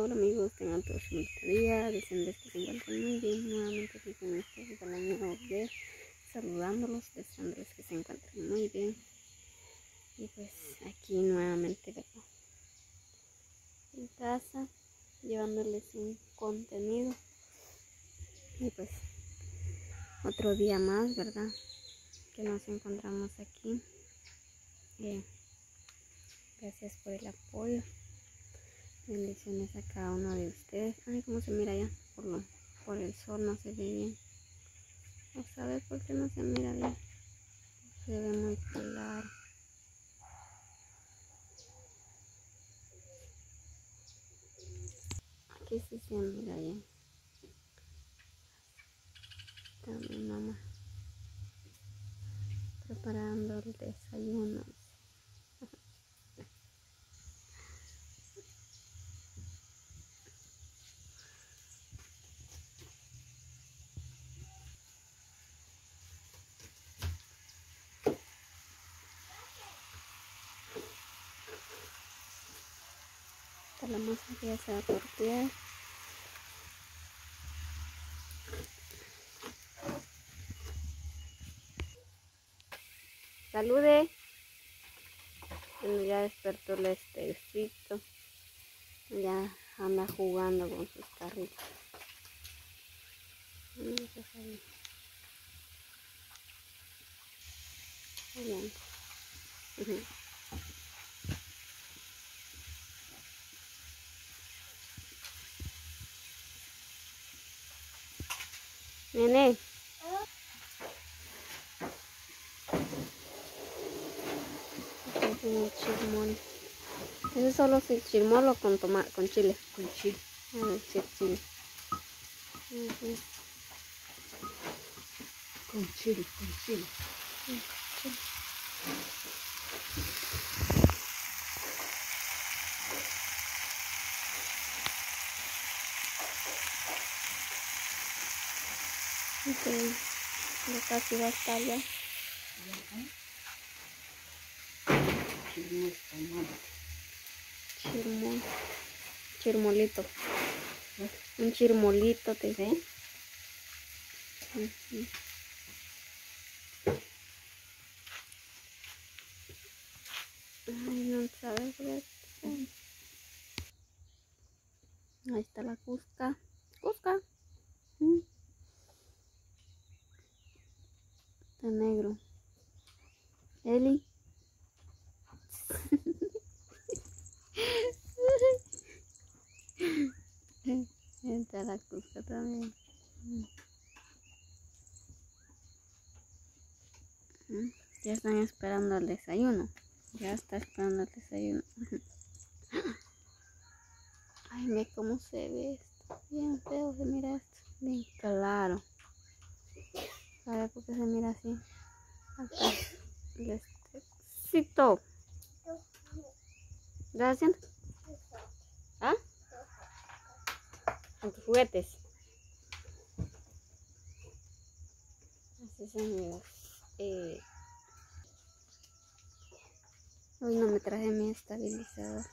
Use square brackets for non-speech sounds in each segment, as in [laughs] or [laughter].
Hola, amigos, tengan todos un bonito día, deseándoles que se encuentren muy bien, nuevamente aquí con ustedes del año de saludándolos, deseándoles que se encuentren muy bien. Y pues aquí nuevamente vengo en casa, llevándoles un contenido. Y pues otro día más, ¿verdad? Que nos encontramos aquí. Eh, gracias por el apoyo. Bendiciones a cada uno de ustedes. Ay, cómo se mira ya. Por, lo, por el sol no se ve bien. No sabe por qué no se mira bien. Se ve muy claro. Aquí sí se mira bien. Mi mamá preparando el desayuno. La masa que ya se va a tortear. Salude. Ya despertó el estecito. Ya anda jugando con sus carritos. Nene. Es un chirmol. Ese solo es chirmol o con toma con chile. Con chile. Ah, sí, chile. Ujú. Con chile, con chile. Ok. Ya casi va a estar ya. Chirmol. Chirmolito. Un chirmolito te ¿Sí? Ujú. Ay, no sabes. Ahí está la. Cusca. Mm. Está negro. Cusca también. Ya están esperando el desayuno. Ya está esperando el desayuno. Ay, ve cómo se ve esto. Bien feo se mira esto. Bien claro. ¿Sabe por qué se mira así? Acá. ¿Qué estás haciendo? ¿Ah? Con tus juguetes. Así se mira. Eh, Hoy no me traje mi estabilizador.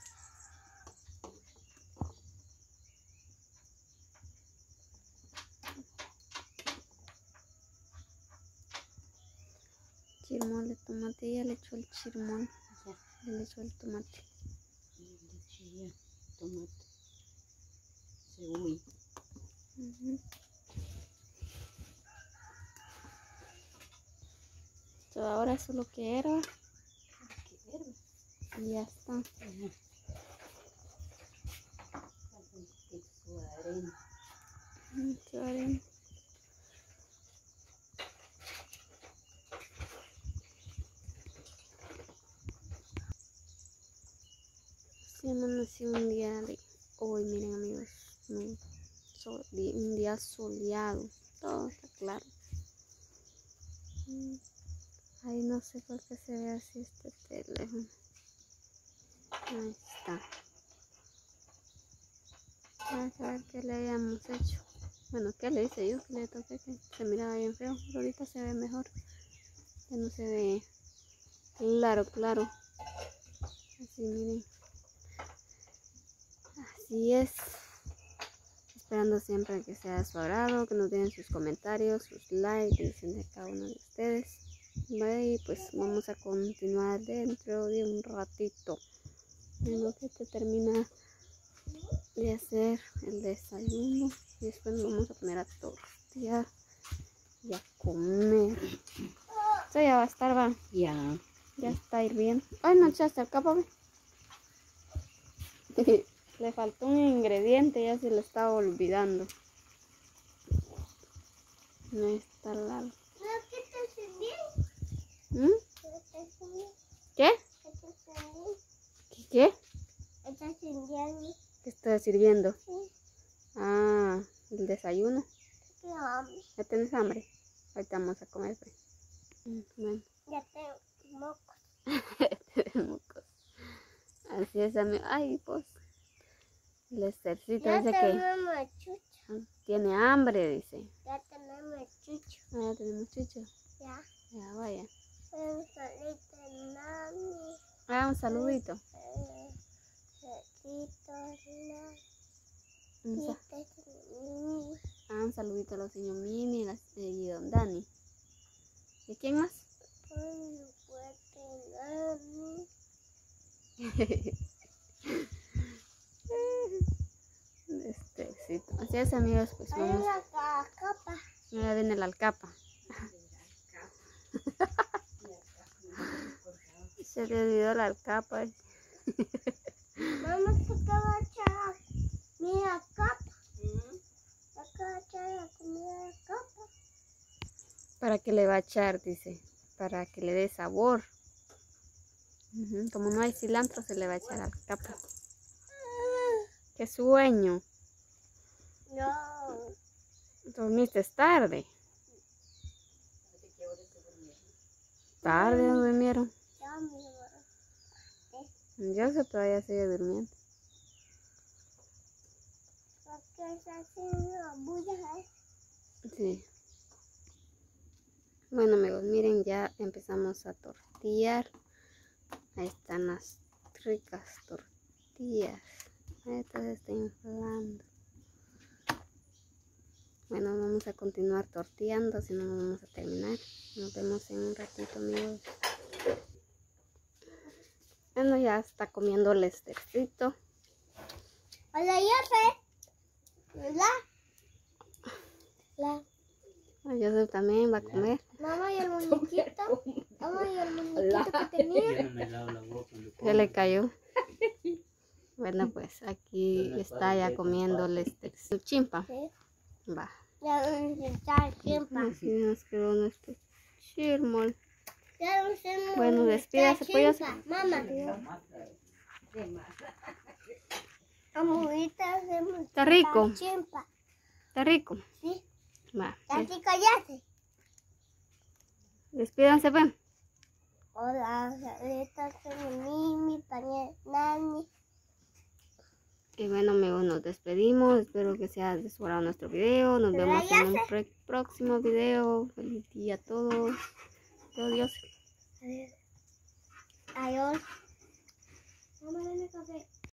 Chirmol de tomate, ya le echó el chirmol, ya le echó el tomate. Le eché ya tomate. Cebolla. Ujú. So, ahora solo que hierva Qué verde. y ya está. Ajá. Sí, amaneció un día de hoy, miren amigos, un día soleado, todo está claro. Mm, Ay, no sé por qué se ve así este teléfono. Ahí está. Vamos a ver qué le habíamos hecho. Bueno, ¿qué le hice yo? Que le toqué que se miraba bien feo, pero ahorita se ve mejor. Ya no se ve claro, claro. Así, miren. Así es. Esperando siempre que sea de su agrado, que nos den sus comentarios, sus likes, dicen de cada uno de ustedes. Y pues vamos a continuar dentro de un ratito. En lo que te termina de hacer el desayuno. Y después nos vamos a poner a tortear y a comer. Esto ya va a estar, va. Ya. Ya está hirviendo. Ay, no echaste el capa. Le faltó un ingrediente, ya se lo estaba olvidando. No está largo. ¿Mm? ¿Qué? ¿Qué? ¿Qué? ¿Qué estás sirviendo? Ah, el desayuno. ¿Ya tienes hambre? Ahorita vamos a comer. pues. Mm, Bueno, tenemos [laughs] cosas. Así es, amigo. Ay, pues. Ya dice que tenemos chucho, tiene hambre, dice. ya tenemos chucho, Ah, ya tenemos chucho. ya. Ya, vaya. Un solito mami, Ah, un saludito. eh, solito mami, Un, mimi, ah, un saludito a los señor Mimi y, las- y don Dani. ¿Y quién más? un fuerte mami. [laughs] Estercito. Así es, amigos, pues vamos. Ya viene la alcapa. [laughs] Se le olvidó la alcapa. eh. Mamá, ¿qué te va a echar? Mira, capa. ¿Qué va a echar la comida de capa? ¿Para qué le va a echar? Dice. Para que le dé sabor. Como no hay cilantro, se le va a echar alcapa. ¡Qué sueño! No. Dormiste tarde. Tarde durmieron. Yo que todavía sigue durmiendo. ¿Por qué está haciendo bulla? eh? Sí. Bueno amigos, miren ya empezamos a tortillar. Ahí están las ricas tortillas. Esto se está inflando. Bueno, vamos a continuar tortillando, si no no vamos a terminar. Nos vemos en un ratito amigos. Bueno, ya está comiendo el estercito. Hola, yo sé. Hola. La Ah, Joseph también va a comer. mamá y el [laughs] muñequito. Mamá y el muñequito que tenía. Se le cayó. [laughs] Bueno, pues aquí está ya comiendo el este, su chimpa. Sí. Va. Nos quedó nuestro chirmol. Bueno, despídase, pues. Mamá. Está rico. Chimpa. Está rico. Sí. Va. Ya. Despídanse, pues. Hola, Mimi, pañal, Nani. Y bueno, amigos, nos despedimos. Espero que sea de su nuestro video. Nos vemos en un próximo video. Feliz día a todos. Adiós. Adiós. Café.